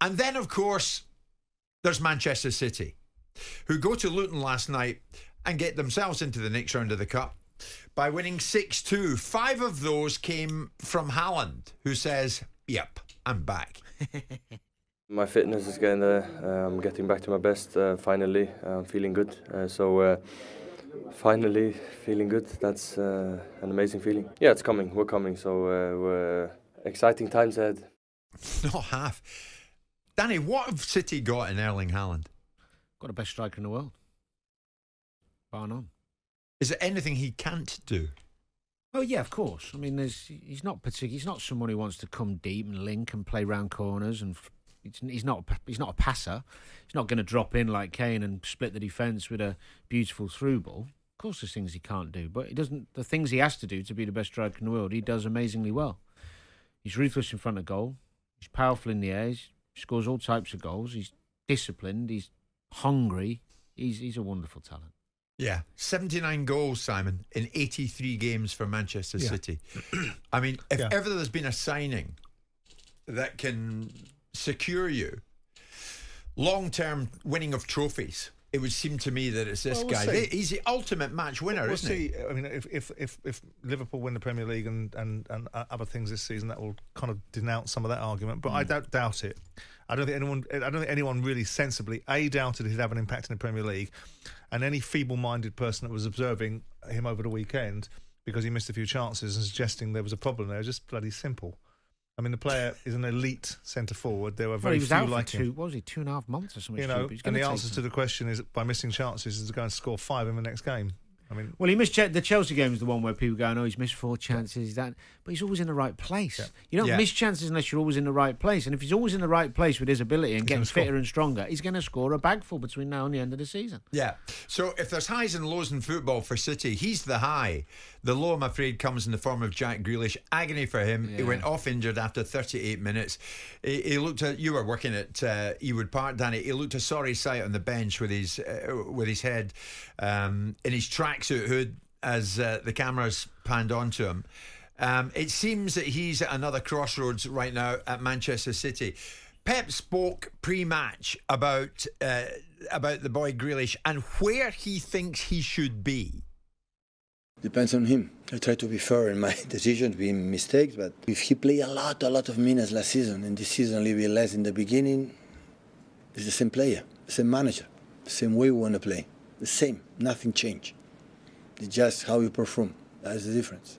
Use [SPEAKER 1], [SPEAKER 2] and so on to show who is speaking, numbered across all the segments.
[SPEAKER 1] And then, of course, there's Manchester City, who go to Luton last night and get themselves into the next round of the Cup by winning 6 2. Five of those came from Haaland, who says, Yep, I'm back.
[SPEAKER 2] my fitness is getting there. Uh, I'm getting back to my best uh, finally. I'm feeling good. Uh, so, uh, finally feeling good. That's uh, an amazing feeling. Yeah, it's coming. We're coming. So, uh, we're exciting times ahead.
[SPEAKER 1] Not half. Danny, what have City got in Erling Haaland?
[SPEAKER 3] Got the best striker in the world. Bar none.
[SPEAKER 1] Is there anything he can't do?
[SPEAKER 3] Oh yeah, of course. I mean, there's, he's not particular. He's not someone who wants to come deep and link and play round corners. And he's not. He's not a passer. He's not going to drop in like Kane and split the defence with a beautiful through ball. Of course, there's things he can't do, but he doesn't. The things he has to do to be the best striker in the world, he does amazingly well. He's ruthless in front of goal. He's powerful in the air. He scores all types of goals. He's disciplined. He's hungry. He's he's a wonderful talent.
[SPEAKER 1] Yeah, 79 goals, Simon, in 83 games for Manchester yeah. City. I mean, if yeah. ever there's been a signing that can secure you long term winning of trophies, it would seem to me that it's this well, we'll guy. He's the ultimate match winner,
[SPEAKER 4] we'll
[SPEAKER 1] isn't
[SPEAKER 4] see. he? I mean, if, if if if Liverpool win the Premier League and, and, and other things this season, that will kind of denounce some of that argument. But mm. I don't doubt it. I don't think anyone. I don't think anyone really sensibly a doubted he'd have an impact in the Premier League, and any feeble-minded person that was observing him over the weekend because he missed a few chances and suggesting there was a problem there, just bloody simple. I mean, the player is an elite centre forward. There were very
[SPEAKER 3] well, he was
[SPEAKER 4] few
[SPEAKER 3] out
[SPEAKER 4] like
[SPEAKER 3] two,
[SPEAKER 4] him.
[SPEAKER 3] What was he, two and a half months or something?
[SPEAKER 4] You know, and the answer to the question is by missing chances is to go and score five in the next game. I mean,
[SPEAKER 3] well, he missed the Chelsea game is the one where people go, "Oh, he's missed four chances." That, but he's always in the right place. Yeah. You don't yeah. miss chances unless you're always in the right place. And if he's always in the right place with his ability and he's getting fitter and stronger, he's going to score a bagful between now and the end of the season.
[SPEAKER 1] Yeah. So if there's highs and lows in football for City, he's the high. The low, I'm afraid, comes in the form of Jack Grealish. Agony for him. Yeah. He went off injured after 38 minutes. He, he looked at you were working at uh, Ewood Park, Danny. He looked a sorry sight on the bench with his uh, with his head um, in his tracksuit hood as uh, the cameras panned onto him. Um, it seems that he's at another crossroads right now at Manchester City. Pep spoke pre-match about uh, about the boy Grealish and where he thinks he should be.
[SPEAKER 5] Depends on him. I try to be fair in my decisions, being mistakes, but if he played a lot, a lot of minutes last season, and this season a little bit less in the beginning, it's the same player, same manager, same way we want to play, the same, nothing changed. It's just how you perform. That's the difference.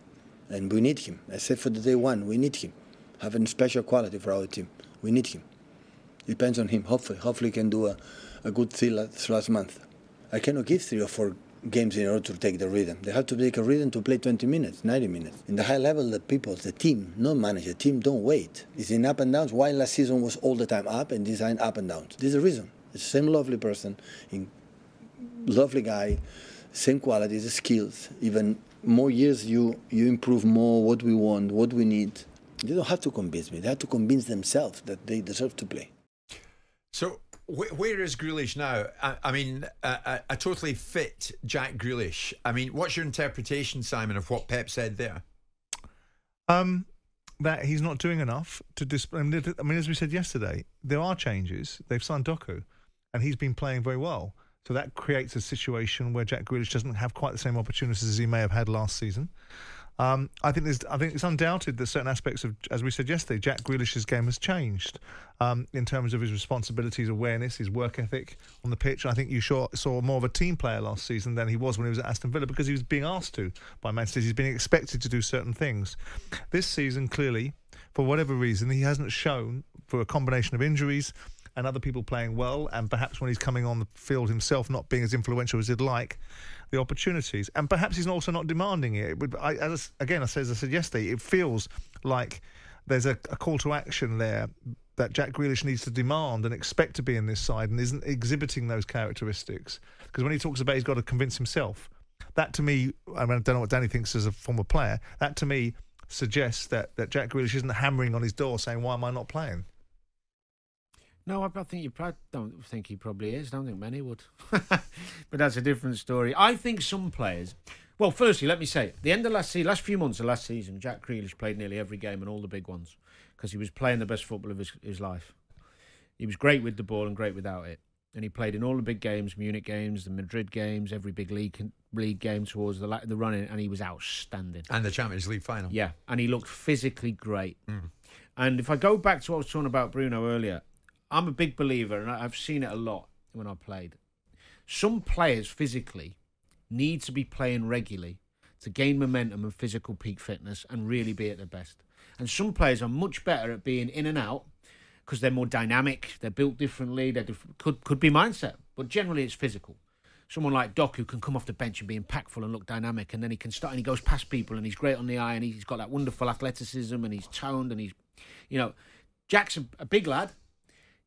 [SPEAKER 5] And we need him. I said for the day one, we need him. Having special quality for our team. We need him. Depends on him. Hopefully, hopefully he can do a, a good thing last, month. I cannot give three or four games in order to take the rhythm. They have to take a rhythm to play 20 minutes, 90 minutes. In the high level, the people, the team, not manager, team don't wait. It's in up and downs. Why last season was all the time up and time up and downs. This is the reason. It's the same lovely person, in, lovely guy, same qualities, skills. Even more years, you you improve more what we want, what we need. They don't have to convince me. They have to convince themselves that they deserve to play.
[SPEAKER 1] So where is Grealish now? I, I mean, a, a, totally fit Jack Grealish. I mean, what's your interpretation, Simon, of what Pep said there?
[SPEAKER 4] Um, that he's not doing enough to display. I mean, as we said yesterday, there are changes. They've signed Doku, and he's been playing very well. So that creates a situation where Jack Grealish doesn't have quite the same opportunities as he may have had last season. Um, I think there's, I think it's undoubted that certain aspects of, as we said yesterday, Jack Grealish's game has changed um, in terms of his responsibilities, awareness, his work ethic on the pitch. I think you saw, saw more of a team player last season than he was when he was at Aston Villa because he was being asked to by Manchester. He's being expected to do certain things. This season, clearly, for whatever reason, he hasn't shown for a combination of injuries and other people playing well, and perhaps when he's coming on the field himself not being as influential as he'd like, the opportunities. And perhaps he's also not demanding it. I, as, again, I said, as I said yesterday, it feels like there's a, a call to action there that Jack Grealish needs to demand and expect to be in this side and isn't exhibiting those characteristics. Because when he talks about he's got to convince himself, that to me, I, mean, I don't know what Danny thinks as a former player, that to me suggests that, that Jack Grealish isn't hammering on his door saying, why am I not playing?
[SPEAKER 3] No, I, think you. I don't think he probably is. I don't think many would. but that's a different story. I think some players. Well, firstly, let me say, the end of last season, last few months of last season, Jack Grealish played nearly every game and all the big ones because he was playing the best football of his, his life. He was great with the ball and great without it. And he played in all the big games, Munich games, the Madrid games, every big league league game towards the the running, and he was outstanding.
[SPEAKER 1] And the Champions League final.
[SPEAKER 3] Yeah, and he looked physically great. Mm. And if I go back to what I was talking about Bruno earlier, I'm a big believer, and I've seen it a lot when I played. Some players physically need to be playing regularly to gain momentum and physical peak fitness and really be at their best. And some players are much better at being in and out because they're more dynamic, they're built differently, they could could be mindset, but generally it's physical. Someone like Doku who can come off the bench and be impactful and look dynamic, and then he can start and he goes past people and he's great on the eye and he's got that wonderful athleticism and he's toned and he's, you know, Jack's a, a big lad,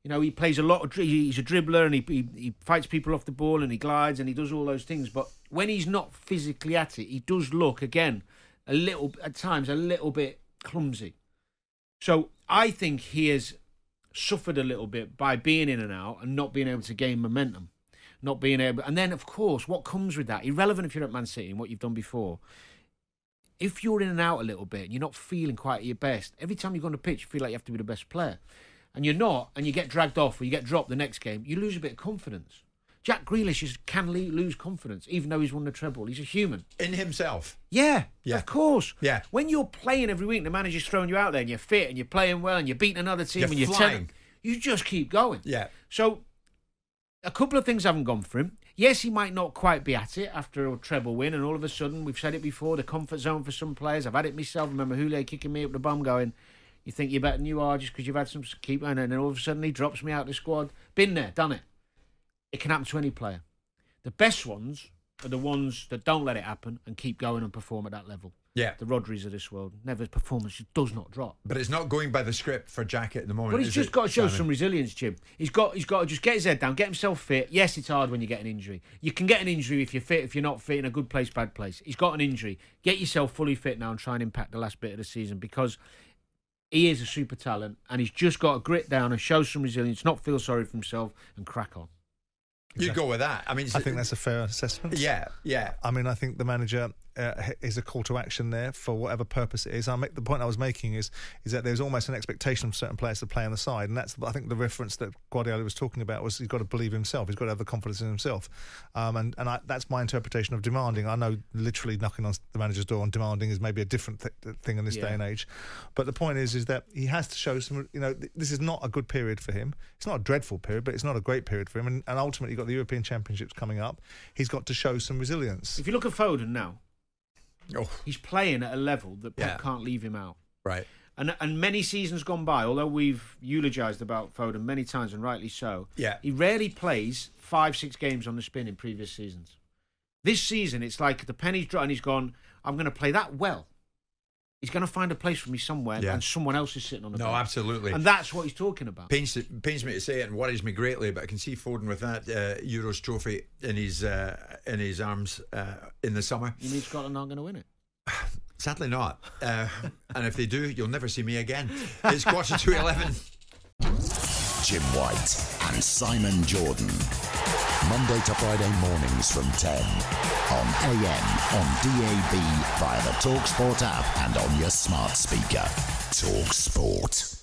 [SPEAKER 3] you know, he plays a lot of. He's a dribbler and he, he, he fights people off the ball and he glides and he does all those things. But when he's not physically at it, he does look again a little at times a little bit clumsy. So I think he has suffered a little bit by being in and out and not being able to gain momentum, not being able. And then of course, what comes with that, irrelevant if you're at Man City and what you've done before. If you're in and out a little bit and you're not feeling quite at your best, every time you go on the pitch, you feel like you have to be the best player and you're not, and you get dragged off or you get dropped the next game, you lose a bit of confidence. Jack Grealish is, can lose confidence, even though he's won the treble. He's a human.
[SPEAKER 1] In himself.
[SPEAKER 3] Yeah, yeah. Of course.
[SPEAKER 1] Yeah.
[SPEAKER 3] When you're playing every week, the manager's throwing you out there and you're fit and you're playing well and you're beating another team
[SPEAKER 1] you're
[SPEAKER 3] and you're
[SPEAKER 1] flying.
[SPEAKER 3] Ten, you just keep going.
[SPEAKER 1] Yeah.
[SPEAKER 3] So a couple of things haven't gone for him. Yes, he might not quite be at it after a treble win, and all of a sudden, we've said it before, the comfort zone for some players. I've had it myself. I remember Houllier kicking me up the bum going, you think you're better than you are just because you've had some keep, and then all of a sudden he drops me out of the squad. Been there, done it. It can happen to any player. The best ones are the ones that don't let it happen and keep going and perform at that level.
[SPEAKER 1] Yeah.
[SPEAKER 3] The Rodris of this world. Never performance does not drop.
[SPEAKER 1] But it's not going by the script for Jacket at the moment.
[SPEAKER 3] But he's just
[SPEAKER 1] it,
[SPEAKER 3] got to show
[SPEAKER 1] Simon?
[SPEAKER 3] some resilience, Jim. He's got he's got to just get his head down, get himself fit. Yes, it's hard when you get an injury. You can get an injury if you're fit, if you're not fit in a good place, bad place. He's got an injury. Get yourself fully fit now and try and impact the last bit of the season because he is a super talent and he's just got to grit down and show some resilience, not feel sorry for himself and crack on.
[SPEAKER 1] You go with that. I mean,
[SPEAKER 4] I think that's a fair assessment.
[SPEAKER 1] Yeah, yeah.
[SPEAKER 4] I mean, I think the manager uh, is a call to action there for whatever purpose it is. I make the point I was making is is that there's almost an expectation of certain players to play on the side, and that's I think the reference that Guardiola was talking about was he's got to believe himself. He's got to have the confidence in himself, um, and and I, that's my interpretation of demanding. I know literally knocking on the manager's door and demanding is maybe a different th- thing in this yeah. day and age, but the point is is that he has to show some. You know, th- this is not a good period for him. It's not a dreadful period, but it's not a great period for him, and, and ultimately you've got the European Championships coming up. He's got to show some resilience.
[SPEAKER 3] If you look at Foden now
[SPEAKER 1] Oh.
[SPEAKER 3] He's playing at a level that Pep
[SPEAKER 1] Yeah.
[SPEAKER 3] can't leave him out.
[SPEAKER 1] Right.
[SPEAKER 3] And and many seasons gone by, although we've eulogised about Foden many times and rightly so,
[SPEAKER 1] Yeah.
[SPEAKER 3] he rarely plays five, six games on the spin in previous seasons. This season, it's like the penny's dropped and he's gone, I'm going to play that well. He's going to find a place for me somewhere
[SPEAKER 1] Yeah.
[SPEAKER 3] and someone else is sitting on the
[SPEAKER 1] No,
[SPEAKER 3] bench.
[SPEAKER 1] absolutely.
[SPEAKER 3] And that's what he's talking about.
[SPEAKER 1] pains pains me to say it and worries me greatly, but I can see Foden with that uh, Euros trophy in his uh, in his arms uh, in the summer.
[SPEAKER 3] You mean Scotland aren't going to win it?
[SPEAKER 1] Sadly not. Uh, and if they do, you'll never see me again. It's quarter to eleven.
[SPEAKER 6] Jim White and Simon Jordan. Monday to Friday mornings from 10 on AM, on DAB, via the Talksport app, and on your smart speaker. Talksport.